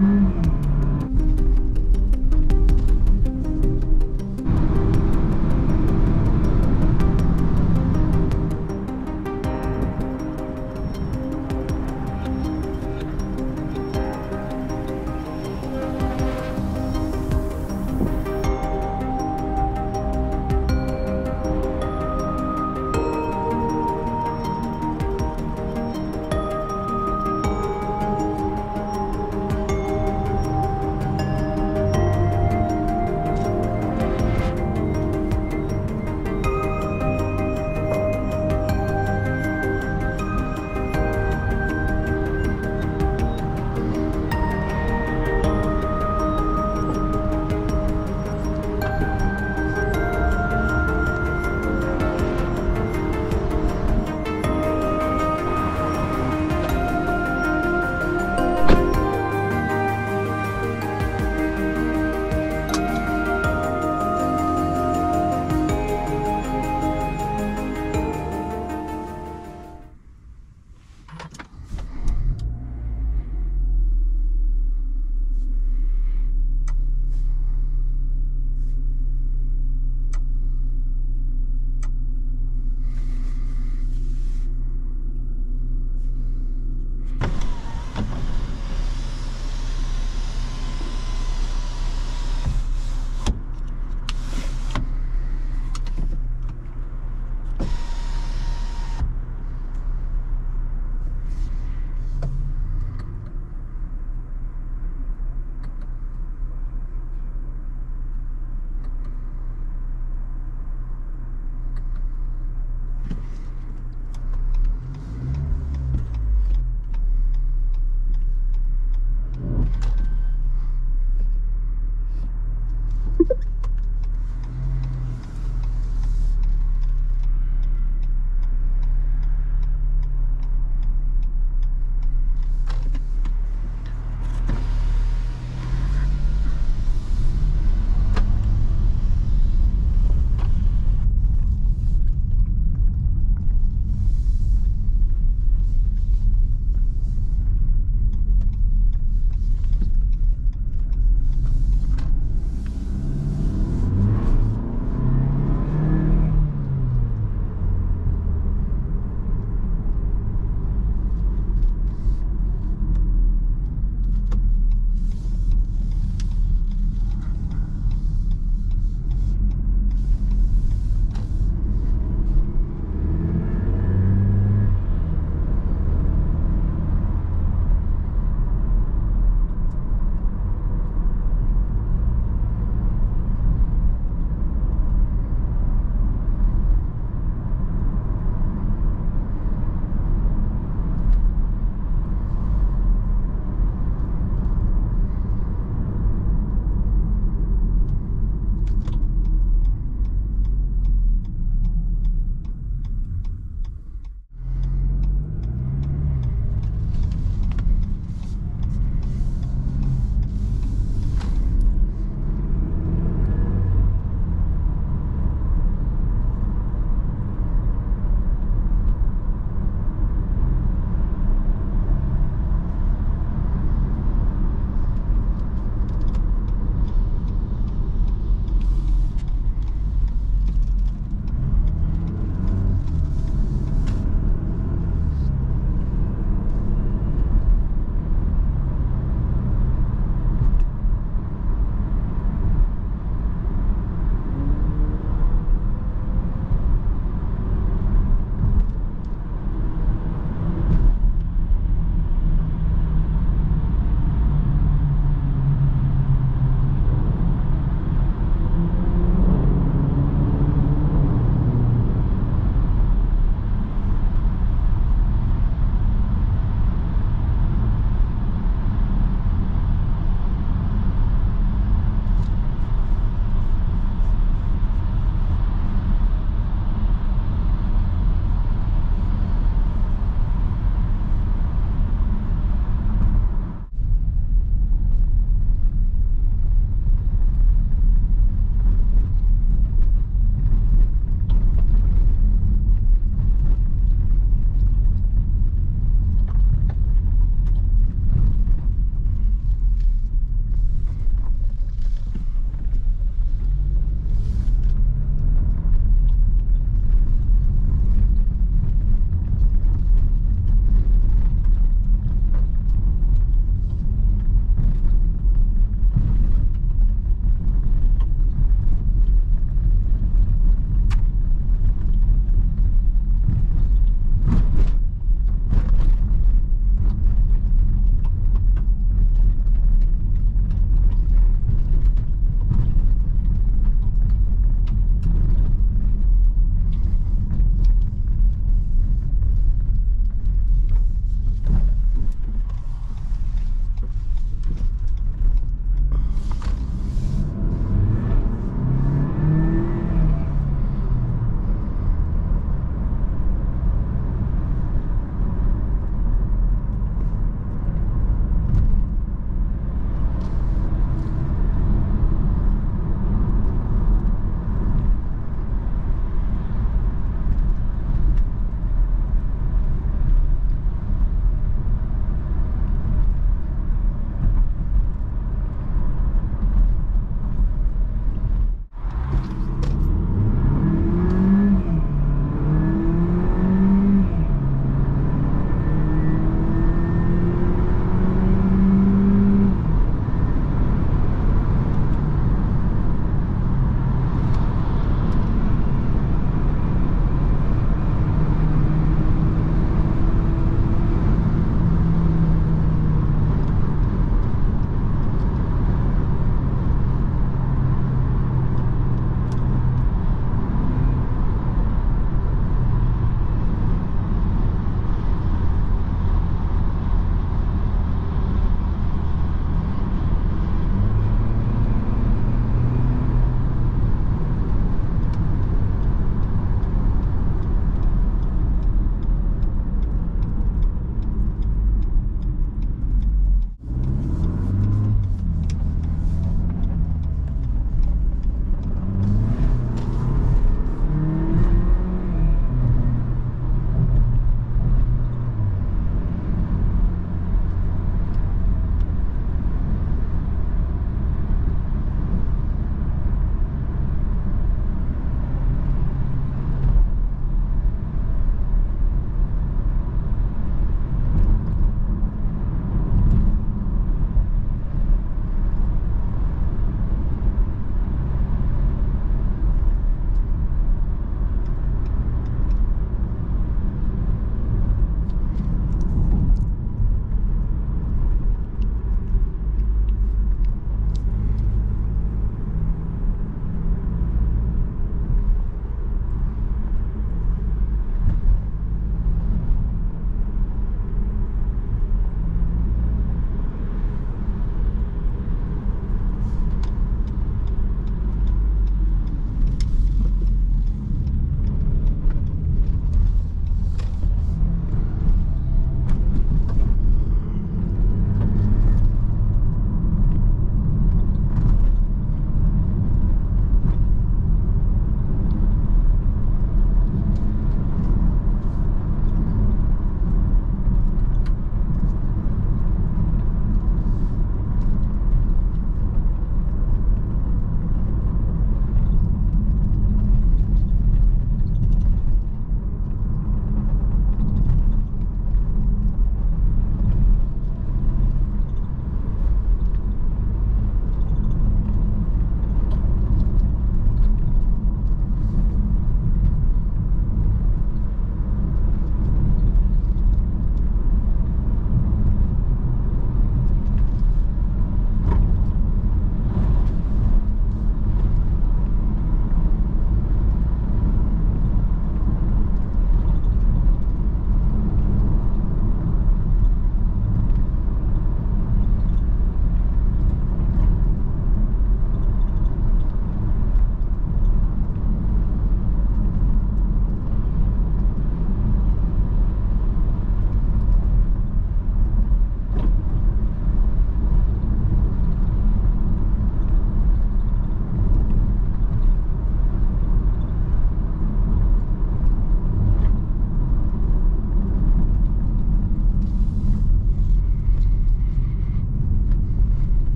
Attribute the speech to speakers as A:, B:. A: Mm-hmm.